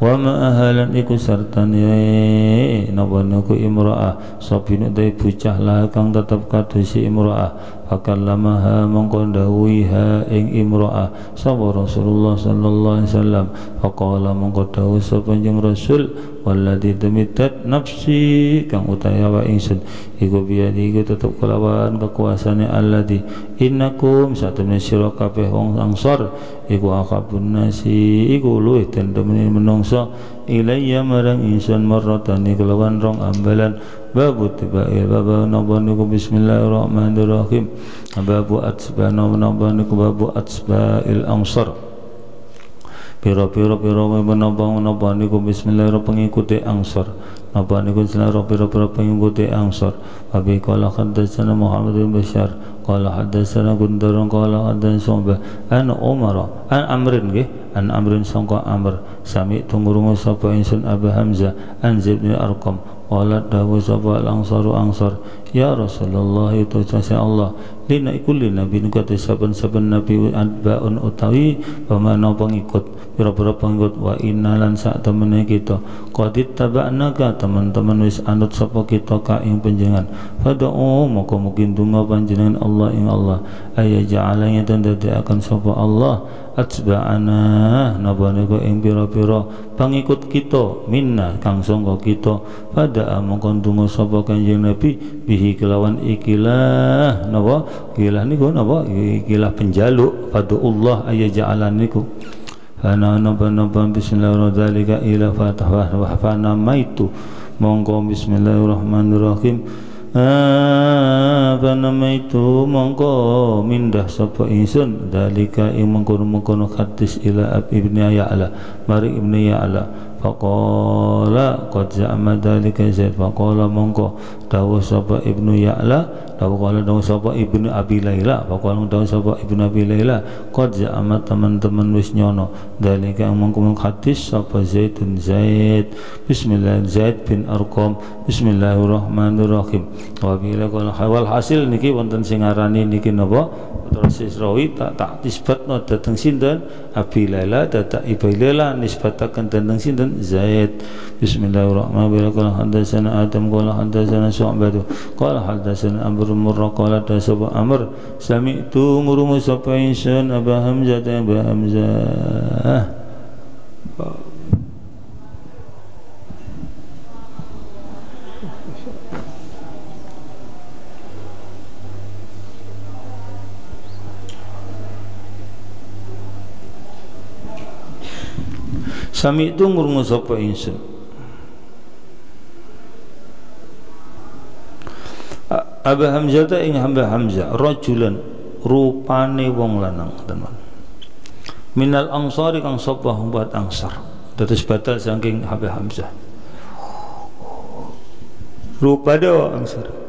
Wa ma ahalan iku sartane napa niku imraah. Sabine dai bocah lah kang tetep kadosi imraah. Fakallamaha mongko dawuha ing imraah. Sapa Rasulullah sallallahu alaihi wasallam? Faqala mongko dawuh Rasul walladzi demitat nafsi kang utawa ingsun iku biadi iku tetep kelawan kekuasaane alladzi innakum satemene sira kabeh wong ansor iku akabun nasi iku luwih den temene menungso ilayya marang ingsun marratani kelawan rong ambalan babu tibai babu nabaniku bismillahirrahmanirrahim babu atsba nabaniku babu atsba'il ansar Piro-piro piro menapa menapa niku bismillahirrahmanirrahim pengikuti angsor? Napa niku bismillahirrahmanirrahim piro-piro pengikuti angsor? Abi qala haddatsana Muhammad bin Bashar qala haddatsana Gundar qala haddatsana Sumba an Umar an Amrin nggih an Amrin sangka Amr sami tungurungu sapa insun Abu Hamzah an Zaid bin qala dawu sapa al-ansaru ansar ya Rasulullah itu Allah lina kulli nabi kata saben-saben nabi adbaun utawi pamana pengikut pira-pira pengikut wa innalan sak temene kita. Qadit taba'naka teman-teman wis anut sapa kita ka ing panjenengan. Fad'u moko mungkin donga panjenengan Allah ing Allah aya ja'alanya dan akan sapa Allah. Atba'ana napa niku ing pira-pira? Pengikut kita minna kang sangka kita. Pada mongko donga sapa kanjeng Nabi? Bihi kelawan ikilah napa? Ikilah niku napa? Ikilah penjaluk. Pada Allah aya ja'alan niku. Ana napa napa bismillahirrahmanirrahim. Ila fatah wa fana maitu. Monggo bismillahirrahmanirrahim panamaitu mongko mindah sapa ingsun dalika ing mengkono-mengkono hadis ila ibni ya'la. Mari ibni ya'la. Faqala qad za'ama dalika zaid. Faqala mongko dawuh sapa ibnu ya'la dawuh qala dawuh sapa ibnu abi laila? Faqala dawuh sapa ibnu abi laila? Qad za'ama teman-teman wis nyono. Dalika mongko hadis sapa zaidun zaid. Bismillah zaid bin arqam. Bismillahirrahmanirrahim. Wa bila qala hawal hasil niki wonten sing arani niki napa terus Israwi tak tak nisbatno dateng sinten? Abi Laila dadak Ibu Laila nisbataken dateng sinten? Zaid. Bismillahirrahmanirrahim. Qala hadatsana Adam qala hadatsana Syu'bah qala hadatsana Amr Murra qala tasaba Amr. Sami'tu ngurungu sapa insun Abu Hamzah Abu Hamzah Sami itu ngurungu sapa insun Abu Hamzah ta ing hamba Hamzah rajulan rupane wong lanang teman. Minal angsari kang sapa buat angsar dados batal saking Abu Hamzah. Rupane wong angsar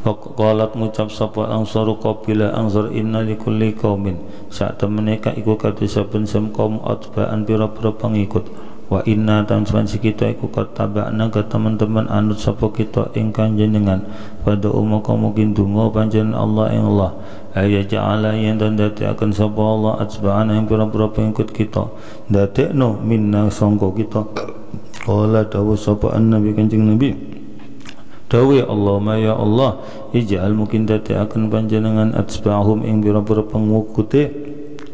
Qalat ngucap sapa angsaru qabila angsar inna likulli qaumin. Sak temene ka iku kadhe saben sem kaum atba'an pira-pira pengikut. Wa inna tan si kita iku katabana ke teman-teman anut sapa kita ing kanjenengan pada umma kamu donga panjenengan Allah ing Allah. Ayya ja'ala yen dan dati akan sapa Allah atba'ana ing pira-pira pengikut kita. Dadekno minna sangka kita. Qala dawu sapa annabi kanjeng nabi Dawi Allahumma ya Allah ij'al mungkin dati akan panjenengan atsba'hum ing bira-bira pengikuti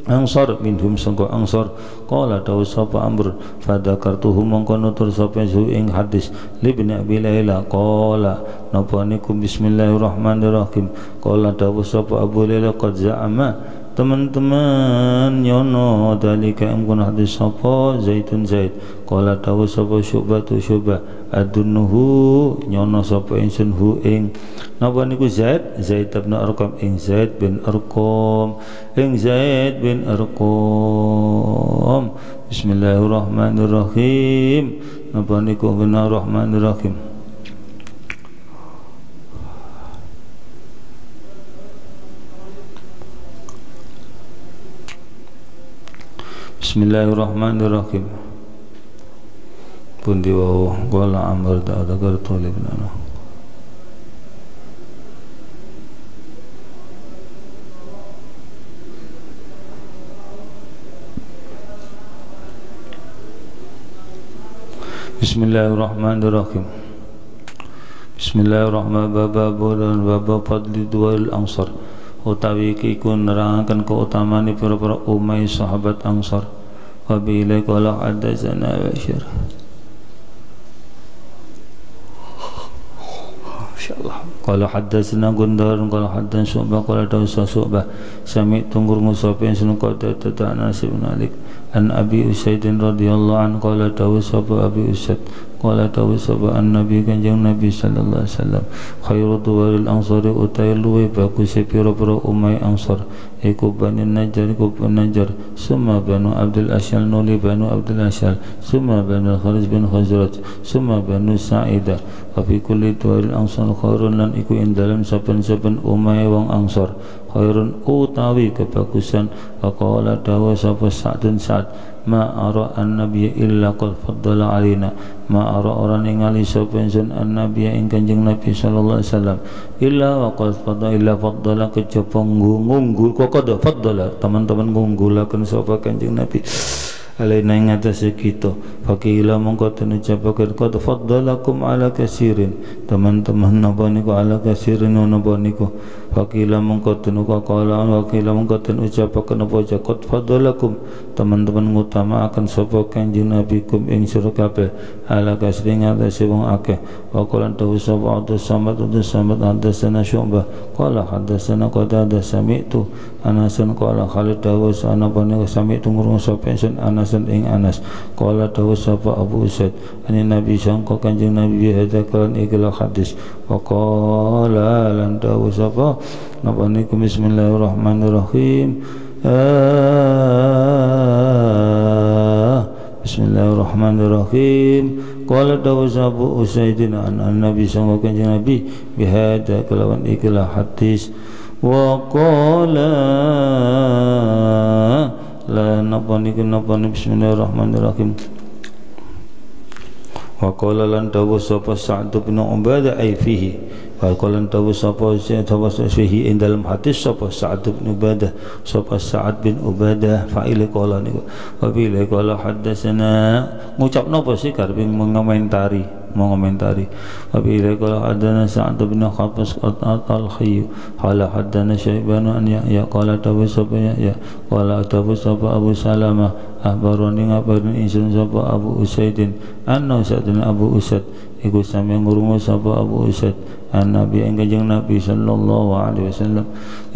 angsar minhum sangka angsar qala dawu sapa amr? Fadakartuhu mongko nutur sapa zu ing hadis. Libni abi laila qala napa niku? Bismillahirrahmanirrahim. Qala dawu sapa abu laila qad za'ama teman-teman nyono dalika yang hadis sapa zaitun zaid. Qala dawu sapa syubah tu syubah. Adunuhu nyono sapa insun hu ing. Napa niku zaid? Zaid bin arqam. Ing zaid bin arqam. Ing zaid bin arqam. Bismillahirrahmanirrahim. Napa niku bismillahirrahmanirrahim Bismillahirrahmanirrahim. Pundi wau qala Amr ta'adzakartu libnana. Bismillahirrahmanirrahim. Bismillahirrahmanirrahim. Baba baba fadli dual ansar. Utawi iki ku nerangaken keutamaan para-para umai sahabat ansar. وبه قال حدثنا بشر. قال حدثنا غندار قال حدثنا شعبة قال دوسا شعبة سمعت تنقر مصابين سنقات تتعنى بن عليك عن أبي أسيد رضي الله عنه قال دوسا أبي أسيد. Qala tawi sapa annabi kanjeng Nabi sallallahu alaihi wasallam. Khairu duwaril ansari utai luwe bagus pira-pira umai ansar. Iku bani Najjar iku Najjar. Summa banu Abdul Asyal nuli banu Abdul Asyal. Summa banu Kharij bin Khazraj. Summa banu Sa'idah wa fi kulli duwaril ansar khairun lan iku ing dalam saben-saben umai wong ansar. Khairun utawi kebagusan. Wa qala dawa sapa Sa'dun Sa'd ma ara an-nabiy illa qad faddala alaina ma ara orang ningali sapa ingsun an-nabiy ing kanjeng nabi sallallahu alaihi wasallam. Illa wa qad faddala illa faddala kejaba ngunggul kok qad faddala. Teman-teman ngunggulaken sapa kanjeng nabi alaina ing atase kita. Fakila mongko ten ucapaken qad faddalakum ala kasirin. Teman-teman napa niku ala kasirin napa niku Fakila mengkotin uka kala Wakila mengkotin ucapakan apa jakot Teman-teman ngutama akan sopa kanjeng Nabi kum ing surkabe Ala kasri ngatasi wong akeh. Wakalan tahu sopa atas samat atas samat hadasana syu'bah. Kala hadasana kota ada sami'tu Anasan kala khalid dawa sana bani sami'tu ngurung sopa insun anasan ing anas. Kala dawa sopa Abu Usaid. Ani Nabi sangka kanjeng Nabi bihada kalan ikilah hadis Waqala lan dawa sopa Napa nikum bismillahirrahmanirrahim. Bismillahirrahmanirrahim. Qala dawaz Abu Usaidin an Nabi sallallahu alaihi Nabi bihada kelawan ikilah hadis. Wa qala la napa niku? Napa bismillahirrahmanirrahim wa qala lan dawaz sapa Sa'd bin Ubadah ai fihi. Kalau tahu siapa siapa fihi in dalam hadis siapa Sa'ad bin Ubadah siapa Sa'ad bin Ubadah fa'il qala niku. Wa bila qala ngucap napa sih karep mengomentari mengomentari wa bila qala hadana Sa'ad bin Khabbas al-Khayy qala hadana Syaiban an ya qala tahu siapa ya? Qala tahu siapa Abu Salamah? Ahbarani ngabarin insun siapa? Abu Usaidin. Anna Usaidin Abu Usaid. Iku sami ngurungu sapa Abu Usaid. An Nabi ing kanjeng Nabi sallallahu alaihi wasallam.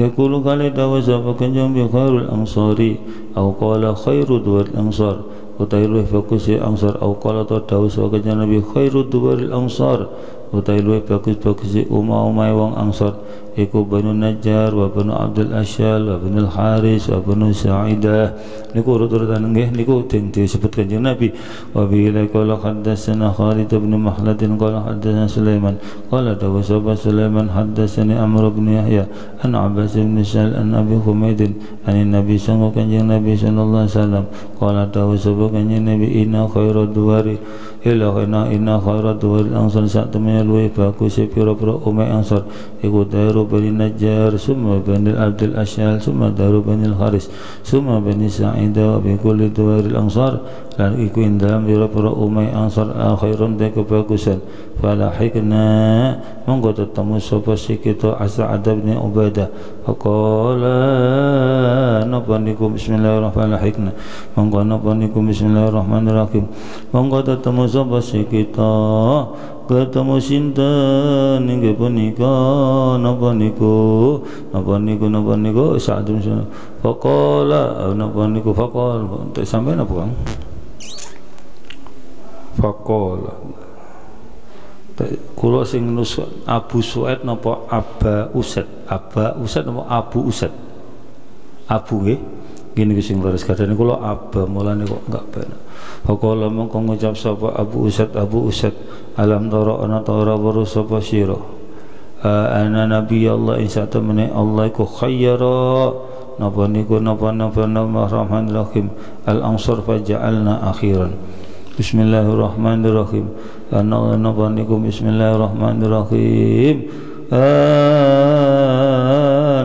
Yaqulu kali dawa sapa kanjeng bi khairul ansari au qala khairu duwal ansar utai luwih bagus ya ansar au qala ta sapa kanjeng Nabi khairu duwal ansar. Utai luwih bagus bagus ya umma-umma wong ansar iku Banu Najjar wa Banu Abdul Asyal wa Banu Haris wa Banu Sa'idah. Niku urut-urutan nggih niku den disebut kanjeng Nabi. Wa bi qala haddatsana Khalid bin Mahlad qala haddatsana Sulaiman. Qala dawa Sulaiman haddatsani Amr bin Yahya an Abbas bin Sa'al an Abi Humaid an Nabi sallallahu kanjeng Nabi sallallahu alaihi wasallam. Qala dawa kanjeng Nabi inna khairu duwari. Ila inna khairu duwari ansar sak temene luwe bagus pira-pira umat ansar. Iku daru Najjar summa bani Abdul Asyal summa daru bani Al-Haris summa bani Sa'idah wa bi kulli duwaril ansar lan iku indam pira-pira umai ansar akhirun de kebagusan. Falahikna monggo tetemu sapa si kita As'ad bin Ubadah faqala napa niku bismillahirrahmanirrahim? Monggo napa niku bismillahirrahmanirrahim? Monggo tetemu sapa si ketemu sinten inggih punika napa niku napa niku napa niku sa'dun sana faqala napa niku faqal tak sampai napa Kang faqala kula sing nus Abu Suaid napa Aba Usad Aba Usad napa Abu Usad Abu nggih. Gini sing leres kadane kula Aba mulane kok enggak benar Faqala mongko ngucap sapa Abu Usad? Abu Usad alam tara ana tara baru sapa sira? Ana nabi Allah insya temene Allah iku khayyara. Napa niku? Napa napa nama rahman rahim al ansar faja'alna akhiran. Bismillahirrahmanirrahim. Ana napa niku? Bismillahirrahmanirrahim.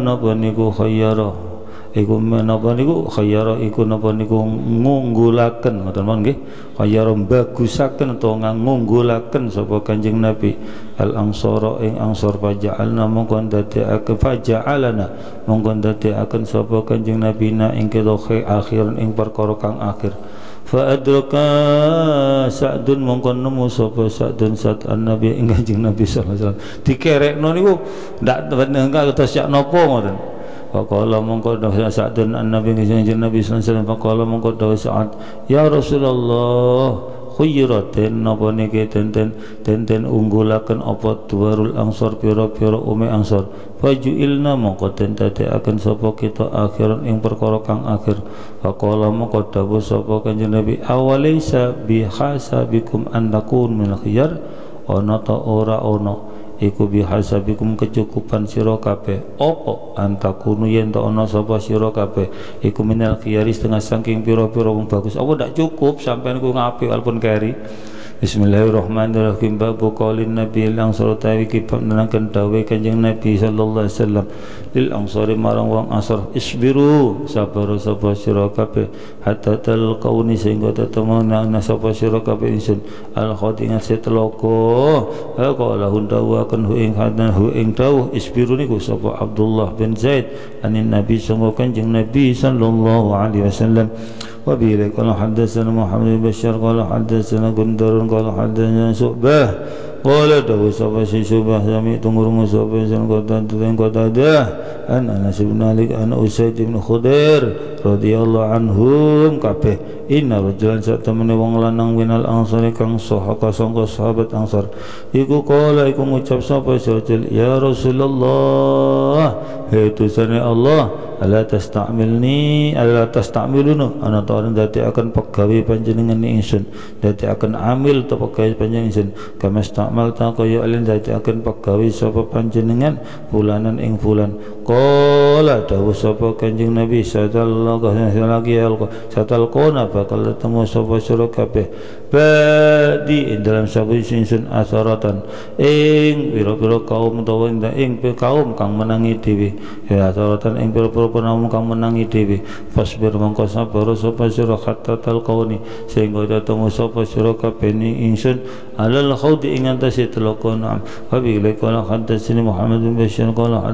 Napa niku? Khayyara iku menapa niku khayyara iku napa niku ngunggulaken ngoten mawon nggih khayyara bagusaken utawa ngunggulaken sapa Kanjeng Nabi al ansara ing ansar faja'alna mongko ndadekake faja'alana mongko ndadekaken sapa Kanjeng Nabi na ing kedhe akhir ing perkara kang akhir fa adraka sa'dun mongko nemu sapa sa'dun sa'd nabi ing Kanjeng Nabi sallallahu alaihi wasallam dikerekno niku ndak enggak terus yak napa ngoten Faqala mongko dawuh Sa'dun an-Nabi kanjeng Nabi sallallahu alaihi wasallam. Mongko dawuh Sa'ad ya Rasulullah khuyratin napa niki tenten tenten unggulaken apa duwarul angsor pira-pira ume angsor fajuilna mongko akan sapa kita akhiran ing perkara kang akhir. Faqala mongko dawuh sapa kanjeng Nabi awalaisa bihasabikum an takun min khiyar ana ta ora ana iku bihasabikum kecukupan sira kabeh. Apa? Antakunu yen to ana sapa sira kabeh. Iku minal khiyari setengah saking pira-pira wong bagus. Apa ndak cukup? Sampean ku ngapik walaupun keri. Bismillahirrahmanirrahim. Babu qaulin Nabi al ansar tawi kibab nerangkan dawe Kanjeng Nabi sallallahu alaihi wasallam lil ansari marang wong asar isbiru sabar sapa sira kabeh hatta talqauni sehingga tetemu nang sapa sira kabeh insun al khodingat seteloko qala hundawa kan hu ing hadan hu ing dawuh isbiru niku sapa Abdullah bin Zaid anin Nabi sanggo Kanjeng Nabi sallallahu alaihi wasallam وبه قال حدثنا محمد بن بشار قال حدثنا قندر قال حدثنا Wala tahu siapa si subah Sami tunggu rumah siapa yang kata Tentu yang kata ada An Anas ibn anak An Usaid ibn Khudir radhiyallahu anhum kape inna rajulan sak temene wong lanang winal angsar kang saha kasangka sahabat ansar. Iku kala iku ngucap sapa sejel ya rasulullah itu tusane allah ala tastamilni ala tastamiluna ana ta'ala dati akan pegawai panjenengan ni insun dati akan amil to pegawai panjenengan insun kama stamal ta kaya alin dati akan pegawai sapa panjenengan? Fulanan ing fulan qala dawu sapa kanjeng nabi sallallahu alaihi wasallam satal kona bakal ketemu sapa sira kabeh. Badi dalam sabu insun asaratan. Ing pira-pira kaum utawa ing kaum kang menangi dhewe. Ya asaratan ing pira pira penamu kang menangi dewi fasbir mongko sabar sapa sira hatta talqauni sehingga datang sapa sira kabeh insun alal khawdi ing antase teloko na'am wa bi qala hadatsani Muhammad bin Bashir qala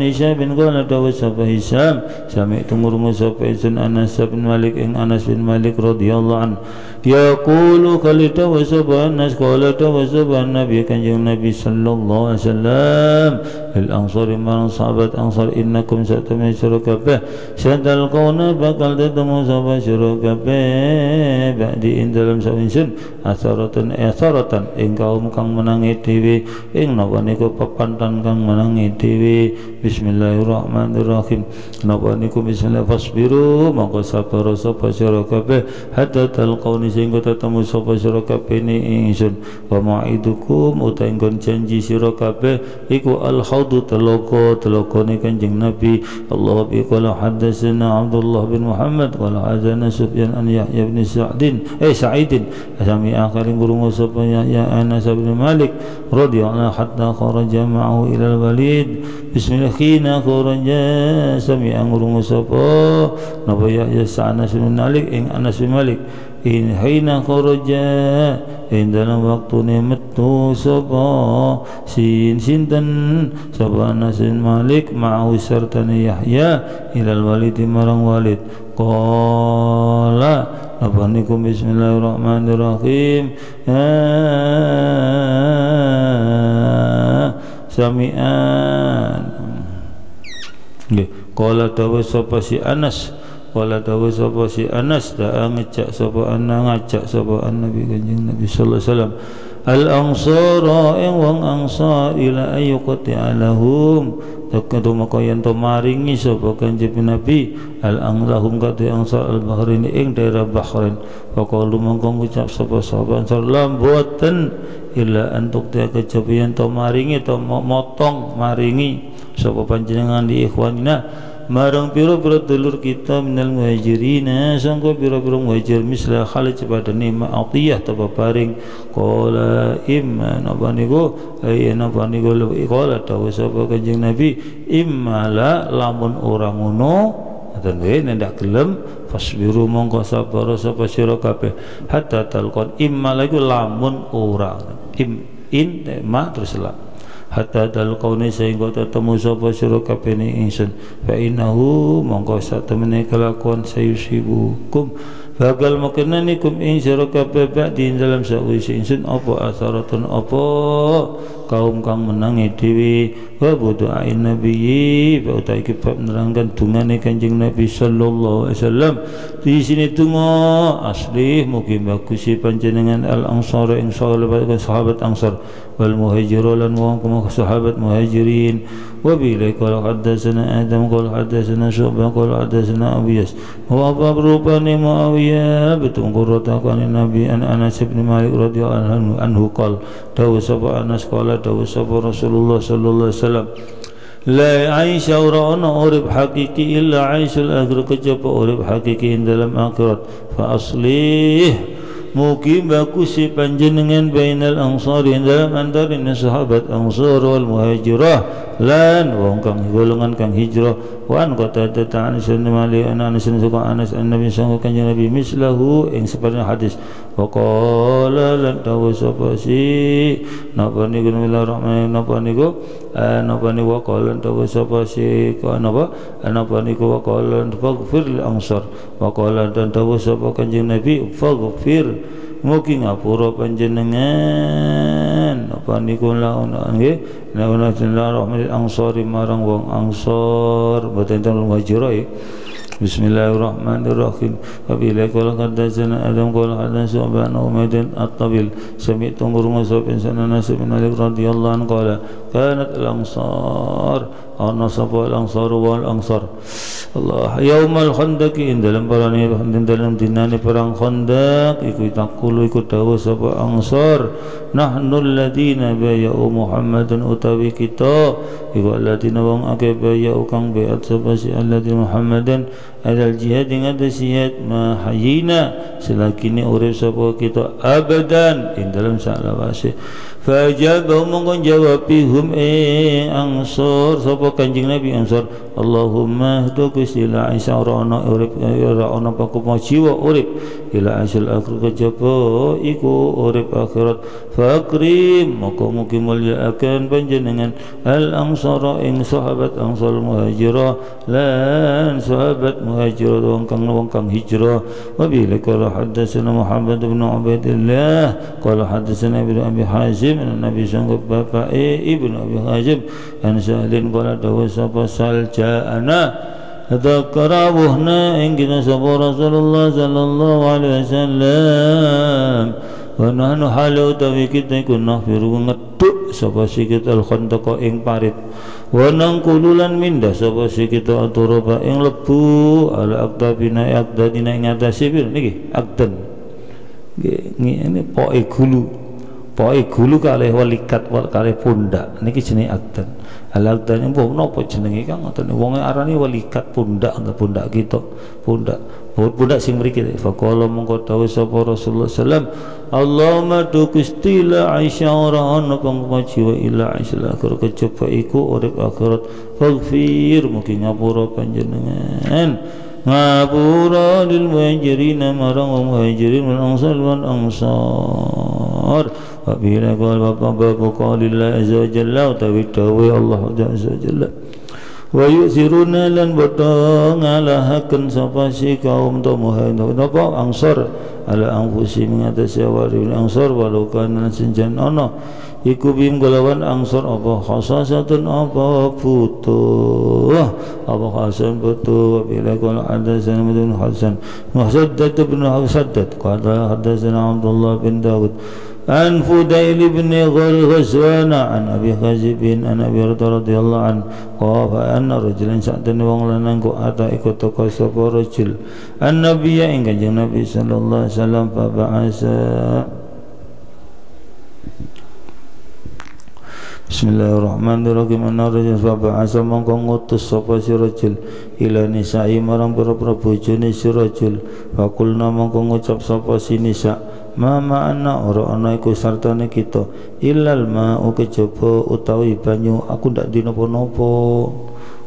Hisham bin qala dawu sapa Hisham. Sami tungurungu sapa insun Anas bin Malik ing Anas bin Malik radhiyallahu anhu yaqulu kalita wa subhanas qalata wa subhan nabi kanjeng nabi sallallahu alaihi wasallam. Lil ansari man sahabat ansar innakum satami syurakabe sadal qawna bakal tetemu sapa syurakabe ba'di in dalam sawinsun asaratan asaratan ing kaum kang menangi dhewe ing napa niku pepantan kang menangi dhewe bismillahirrahmanirrahim. Napa niku bismillah fasbiru monggo sabar sapa syurakabe hatta talqauni sehingga tetemu sapa sira kabeh ni ingsun. Wa ma'idukum uta ingkon janji sira kabeh. Iku al haudu teloko telokone kanjeng nabi. Allah bi qala hadatsana Abdullah bin Muhammad qala hadatsana Sufyan an Yahya bin Sa'din eh Sa'idin. Sami akhir guru sapa ya Anas bin Malik radhiyallahu hatta kharaja ma'ahu ila al-Walid bismillah khina kharaja sami guru sapa? Napa Yahya Sa'anas bin Malik ing Anas bin Malik. In hina kharaja in dalam waktu ni metu sapa? Sin sinten? Sapa nasin malik ma'u sartani yahya ilal walid marang walid. Qala apa niku bismillahirrahmanirrahim sami'an. Nggih qala dawa sapa si Anas. Kala dawa sapa si Anas. Dah ngejak sapa ana ngajak sapa Nabi Kanjeng Nabi sallallahu alaihi wasallam Al ansara ing wong ansar ila ayyuqati alahum takadu maka yen to maringi sapa Kanjeng Nabi al anglahum kate ansar al bahrain ing daerah Bahrain. Faqalu mongko ngucap sapa sahabat ansar lam boten illa antuk dia kejabian to maringi to motong maringi. Sapa panjenengan di ikhwanina marang piro-piro dulur kita minal muhajirina sangka piro-piro muhajir misla khalid pada nima atiyah tapa paring qala imma napa niku? Ay napa niku? Qala dawu sapa kanjeng nabi? Imma la lamun ora ngono. Dan we ndak gelem fasbiru mongko sabar sapa sira kabeh. Hatta talqon imma lagu lamun ora. Im in ma terus lah hatta dal qauni sehingga tetemu sapa sira kabeh ingsun. Fa innahu mongko sak temene kelakuan sayusibukum. Bakal makananikum ing sira kabeh di dalam sawise ingsun apa asaratun apa kaum kang menangi dhewe wa budu'ain nabiyyi wa utai kebab nerangkan tungane kanjeng Nabi sallallahu alaihi wasallam. Di sini tungo asli mungkin bagus panjenengan al ansar ing sahabat ansar. Wal muhajir lan wong sahabat muhajirin. Wa bi kalau hadatsana adam qala hadatsana syu'bah qala hadatsana abiyas wa abrupani muawiyah betul qurrata nabi an anas bin malik radhiyallahu anhu qala Dawa sapa anak sekolah Dawa sapa Rasulullah Sallallahu Alaihi Wasallam. La aisha ora ana urip hakiki illa aisyul akhir kecapa urip hakiki dalam akhirat. Fa aslih mugi bagus si panjenengan bainal ansar dalam antara sahabat ansar wal muhajirah. Lan wong kang golongan kang hijrah wa an qata ta'ala sunna mali ana anas suka anas annabi sallallahu kanjeng nabi mislahu ing seperti hadis. Wa qala lan tawu sapa si? Napa niku bismillahirrahmanirrahim? Napa niku? Napa niku wa qala tawu sapa si? Napa? Napa niku wa qala faghfir lil ansar wa qala dan tawu sapa kanjeng nabi? Faghfir Mugi ngapura panjenengan. Apa niku laun nggih laun rahmatil ansari marang wong ansor boten teng muhajirai Bismillahirrahmanirrahim. Apabila qala hadatsana Adam qala hadatsana Aban Umayd at-Tabil sami'tu ngurungu sapa sana nasib bin Ali radhiyallahu anhu qala kanat al-ansar ana sapa al-ansar wal ansar Allah yaumal khandaq in dalam parane dalam dinane perang khandaq iku takulu iku dawa sapa ansar nahnu alladina bay'u Muhammadan utawi kita iku alladina wong akeh bay'u kang bayat sapa si alladina Muhammadan adal jihad dengan ada jihad ma hayina selagi ni urip sapa kita abadan in dalam salawase Fajabah mongkon jawab hum eh ansor sapa kanjeng Nabi ansor Allahumma hdu kusila Aisyah rana urip rana paku jiwa urip. Ila asyal akhir kejaba iku urip akhirat. Fakrim maka mugi mulia akan panjenengan. Al ansara ing sahabat ansar muhajirah. Lan sahabat muhajirah wong kang wong kang hijrah. Wa bila qala hadatsana Muhammad bin Ubaidillah. Qala hadatsana Ibnu Abi Hazim Hazim Nabi sanggup bapa eh ibnu Abi Hazim. An Sa'lin qala dawa sapa sal ja'ana Dzakara buhna ing kita sapa Rasulullah sallallahu alaihi wasallam. Wa nahnu halu tawi kita iku nahfiru ngeduk sapa sikit al khandaqa ing parit. Wa nangkululan minda sapa sikit aturuba ing lebu ala aktabina akdadina ing atase niki? Akdan ini poe gulu. Pokoke gulu kalih walikat kalih pundak. Niki jenenge akdan. Al akdan mbok napa jenenge Kang ngoten wong arani walikat pundak pundak kita. Pundak. Pundak sing mriki faqala mongko dawuh sapa Rasulullah sallam Allahumma tu kustila Aisyah ora ana pangmaji wa ila Aisyah akhir kejaba iku urip akhirat. Faghfir mugi ngapura panjenengan. Ngapura lil muhajirin marang muhajirin ansar wal ansar Apabila kau bapa bapa qalillah azza wa jalla utawi dawe Allah azza jalla. Wa yusiruna lan bodo ngalahaken sapa si kaum to muhajirin napa angsar ala anfusi mengatasi awari angsar walau kana senjan ana. Iku bim galawan angsar apa khasasatun apa butuh apa khasan butuh bila kala ada sanadun hasan muhaddad bin hasaddad qala hadatsana Abdullah bin Dawud عن فديل بن غزوان عن أبي خازب عن أبي رضي الله عنه قال أن رجلا سأتني وغلنا أتى إكو تقصف رجل النبي إن كان النبي صلى الله عليه وسلم فبعث Bismillahirrahmanirrahim Anna rajul faba'asa mongko ngutus sapa si rajul ila nisa'i marang pira-pira bojone si rajul Fakulna mongko ngucap sapa si nisa' ma ma'ana ora ana iku sartane kita. Illal ma'u kejaba utawi banyu. Aku ndak di napa-napa.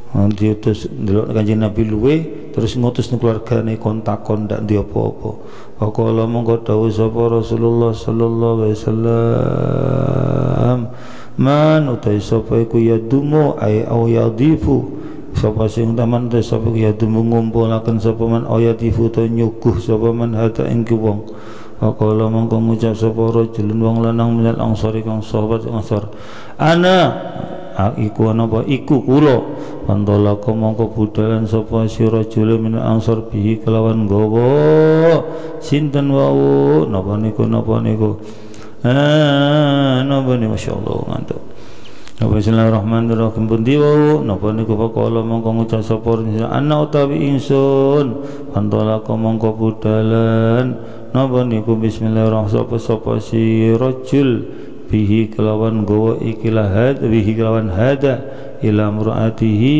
Diutus ndelok kanjeng Nabi luwe terus ngutus keluargane kontakon ndak di apa-apa. Faqala mongko dawuh sapa Rasulullah sallallahu alaihi wasallam. Man utai sapa iku yadumu ay au yadifu sapa sing taman te sapa ya dumu ngumpulaken sapa man ayatifu to nyuguh sapa man hata ing wong Faqala mongko ngucap sapa rajulun wong lanang minal ansari kang sahabat ansar. Ana iku ana apa? Iku kula. Pantolaka mongko budalan sapa si rajul min ansar bihi kelawan gawa sinten wau? Napa niku napa niku? Ah napa niku? Masyaallah ngantuk. Bismillahirrahmanirrahim? Pundi wau? Napa niku? Faqala mongko ngucap sapa ana utawi ingsun. Pantolaka mongko budalan Napa niku? Bismillahirrahmanirrahim. Sapa si rajul bihi kelawan gowo ikilah hada bihi kelawan hada ila muratihi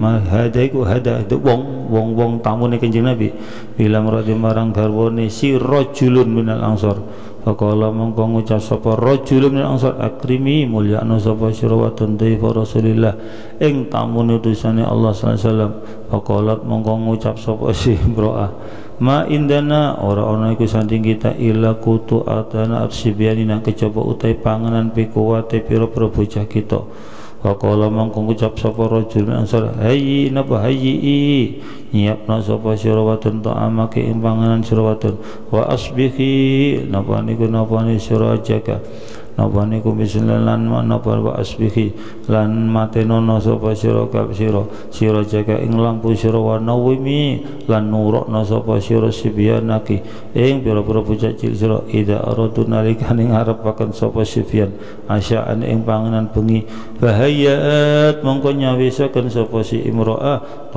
ma hada iku hada itu wong wong wong tamune kanjeng Nabi. Ila murati marang garwane si rajulun minal ansor Faqala mongko ngucap sapa rajulun minal ansor akrimi mulyakno sapa sira wa dhaifa Rasulillah ing tamune utusane Allah sallallahu alaihi wasallam. Faqalat mongko ngucap sapa si imro'ah ma indana ora ana iku sanding kita illa kutu atana arsibianina kejaba utai panganan pikuwate pira-pira bocah kita Faqala mangko ngucap sapa rajul ansar hayyi napa? Hayyi nyiapna sapa sira wadon ta'amake ing panganan sira wadon. Wa asbihi napa niku napa ni sira jaga napa niku lan napa wa asbihi? Lan matenono sapa sira kab sira? Sira jaga ing lampu sira wa nawimi lan nurokno sapa sira sibyanaki. Ing pira-pira bocah cilik sira ida aradu nalikane ngarepaken sapa sibyan? Asyaan ing panganan bengi. Bahayat mongko nyawisaken sapa si imro'ah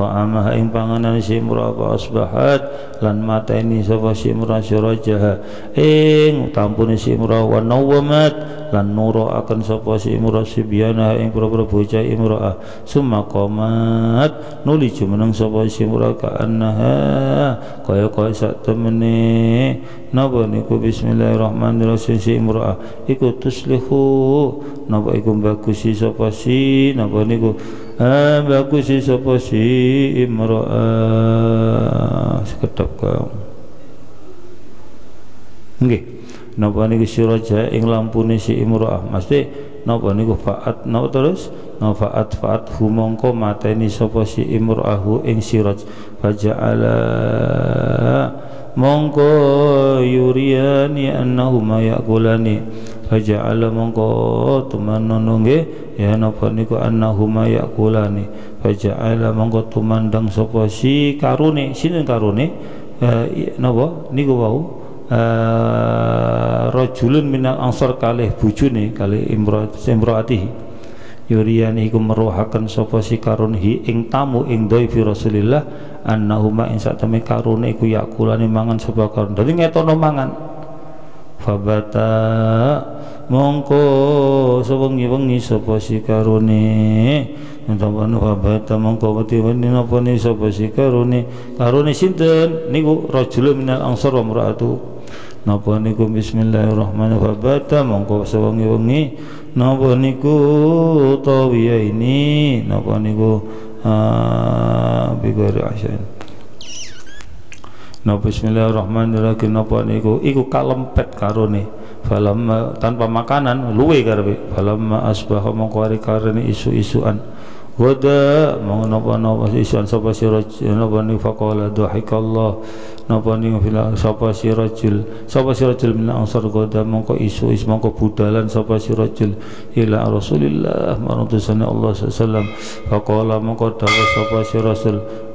ing panganan si imro'ah wa asbahat. Lan mateni sapa si imro'ah sira jaha ing tampune si imro'ah wa nawamat lan nuro akan sapa si imra sibyana ing pira-pira bocah imraah summa qamat nuli jumeneng sapa si imra ka annaha kaya kaya sak temene. Napa niku? Bismillahirrahmanirrahim si imraah iku tuslihu. Napa iku bagus sapa si? Napa niku? Ah bagus sapa si imraah sekedap kau nggih napa niku siraja ing lampune si imro'ah? Mesti napa niku faat napa terus? Napa faat faat humongko mateni sapa si imro'ahu ing siraj faja'ala mongko yuriani annahuma yakulani. Faja'ala mongko tumanono nggih ya napa niku annahuma yakulani. Faja'ala mongko tumandang sapa si karune sinten karune eh, napa? Niku wau uh, rajulun minal ansar kalih bujune kalih imraatihi yuriyani iku meruhaken sapa si karunhi ing tamu ing dhaifi Rasulillah annahuma ing sak teme karune iku yakulane mangan sapa karun. Dadi ngetono mangan. Fabata mongko sewengi-wengi sapa si karune. Ntapan fabata mongko wati wani napa ni sapa si karune? Karune sinten? Niku rajulun minal ansar wa mraatu napa niku bismillahirrahmanirrahim? Bata mongko sewengi-wengi. Napa niku tawiya ini? Napa niku bigari asyain Nah bismillahirrahmanirrahim? Napa niku? Iku kalempet karone. Falam tanpa makanan luwe karepe. Falam asbaha mongko ari karene isu-isuan wada mongko napa-napa isuan sapa sira napa niku faqala dhahikallah napa ning fila sapa si rajul sapa si rajul min ansar goda mongko isu is mongko budalan sapa si rajul ila rasulillah marutusane Allah sallallahu faqala mongko dawa sapa si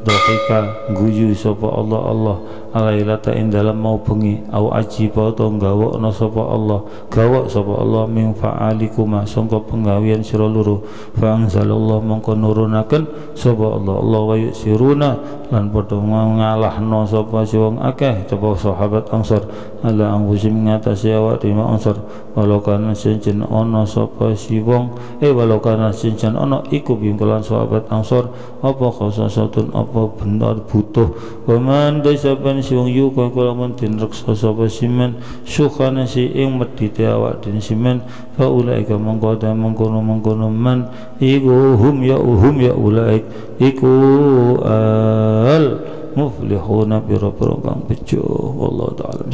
dhika guyu sapa Allah Allah. Alailata ing dalam mau bengi. Au ajiba to gawokno sapa Allah. Gawok sapa Allah min fa'alikuma. Sangka penggawean sira loro. Fa anzalallah mongko nurunaken sapa Allah. Allah wa yusiruna. Lan padha ngalahno sapa si wong akeh sapa sahabat Ansar ala angfusim ngatasi awak dhewe Ansar walau kana sincen ana sapa si wong. Eh walau kana sincen ana iku bingkelan sahabat Ansar apa khasasatun apa benar butuh? Desa si wong yu kaya kula mun den reksa sapa simen. Sukhana si ing medite awak den simen. Fa ulaika mongko ta mengkono mengkono man iku hum ya hum ya ulaik. Iku al muflihuna bi rabbika kang bejo. Wallahu taala